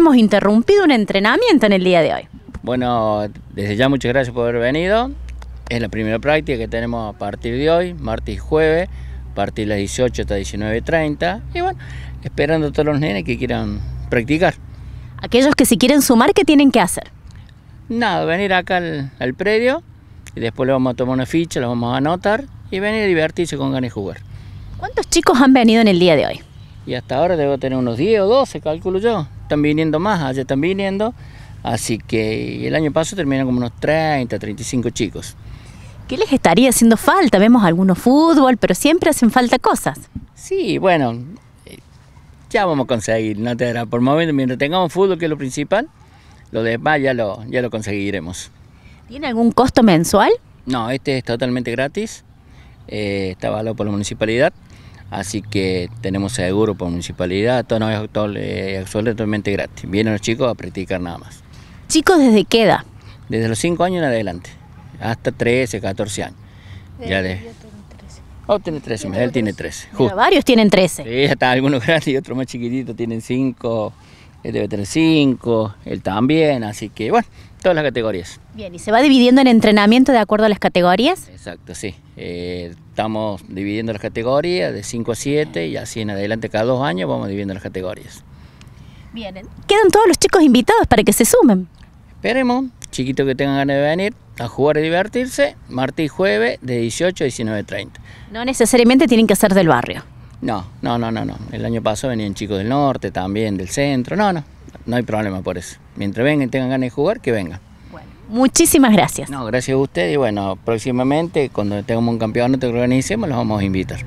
Hemos interrumpido un entrenamiento en el día de hoy. Bueno, desde ya muchas gracias por haber venido. Es la primera práctica que tenemos a partir de hoy, martes y jueves, a partir de las 18 hasta 19.30. Y bueno, esperando a todos los nenes que quieran practicar. Aquellos que se quieren sumar, ¿qué tienen que hacer? Nada, venir acá al, al predio y después le vamos a tomar una ficha, la vamos a anotar y venir a divertirse con ganas de jugar. ¿Cuántos chicos han venido en el día de hoy? Y hasta ahora debo tener unos 10 o 12, calculo yo. Están viniendo más, allá están viniendo. Así que el año pasado terminaron como unos 30, 35 chicos. ¿Qué les estaría haciendo falta? Vemos algunos fútbol, pero siempre hacen falta cosas. Sí, bueno, ya vamos a conseguir, no te dará por momento, mientras tengamos fútbol, que es lo principal, lo demás ya lo, ya lo conseguiremos. ¿Tiene algún costo mensual? No, este es totalmente gratis, eh, está avalado por la municipalidad, así que tenemos seguro por municipalidad, todo no es eh, absolutamente gratis. Vienen los chicos a practicar nada más. ¿Chicos desde qué edad? Desde los 5 años en adelante, hasta 13, 14 años. Ya de... Oh, tiene 13, él tiene 13. Mira, justo. varios tienen 13. Sí, están algunos grandes y otros más chiquititos, tienen 5, él debe tener 5, él también, así que bueno, todas las categorías. Bien, ¿y se va dividiendo en entrenamiento de acuerdo a las categorías? Exacto, sí. Eh, estamos dividiendo las categorías de 5 a 7 y así en adelante cada dos años vamos dividiendo las categorías. Bien. Quedan todos los chicos invitados para que se sumen. Esperemos, chiquitos que tengan ganas de venir a jugar y divertirse, martes y jueves de 18 a 19.30. No necesariamente tienen que ser del barrio. No, no, no, no, no. El año pasado venían chicos del norte, también del centro. No, no, no hay problema por eso. Mientras vengan y tengan ganas de jugar, que vengan. Bueno, muchísimas gracias. No, gracias a usted y bueno, próximamente cuando tengamos un campeonato que organicemos los vamos a invitar.